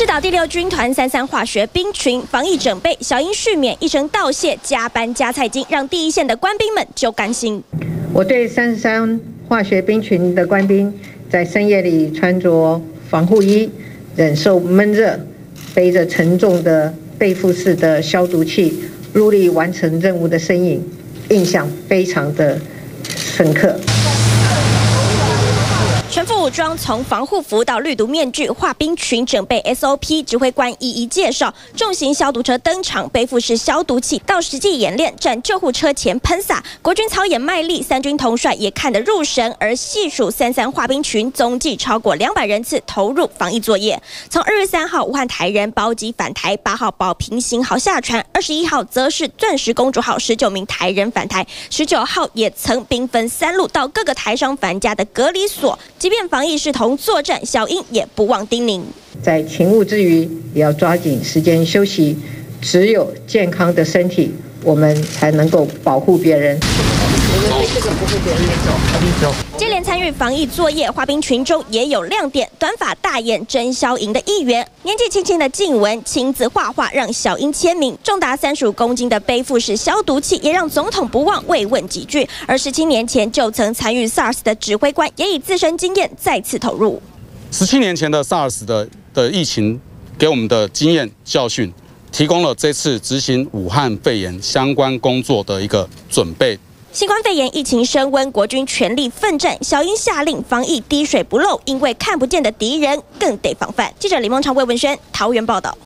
赤岛第六军团三三化学兵群防疫整备，小英续免一声道谢，加班加菜金，让第一线的官兵们就甘心。我对三三化学兵群的官兵，在深夜里穿着防护衣，忍受闷热，背着沉重的背负式的消毒器，努力完成任务的身影，印象非常的深刻。服装，从防护服到绿毒面具，化冰群准备 SOP，指挥官一一介绍。重型消毒车登场，背负式消毒器，到实际演练，站救护车前喷洒。国军操演卖力，三军统帅也看得入神。而细数三三化冰群，总计超过两百人次投入防疫作业。从二月三号武汉台人包机返台，八号保平行号下船，二十一号则是钻石公主号十九名台人返台，十九号也曾兵分三路到各个台商返家的隔离所。即便防疫是同作战，小英也不忘叮咛，在勤务之余，也要抓紧时间休息。只有健康的身体，我们才能够保护别人。接连参与防疫作业，花兵群中也有亮点。短发大眼真消营的一员，年纪轻轻的静文亲自画画让小英签名。重达三十五公斤的背负式消毒器，也让总统不忘慰问几句。而十七年前就曾参与 SARS 的指挥官，也以自身经验再次投入。十七年前的 SARS 的的疫情给我们的经验教训，提供了这次执行武汉肺炎相关工作的一个准备。新冠肺炎疫情升温，国军全力奋战。小英下令防疫滴水不漏，因为看不见的敌人更得防范。记者李梦昌、魏文轩桃园报道。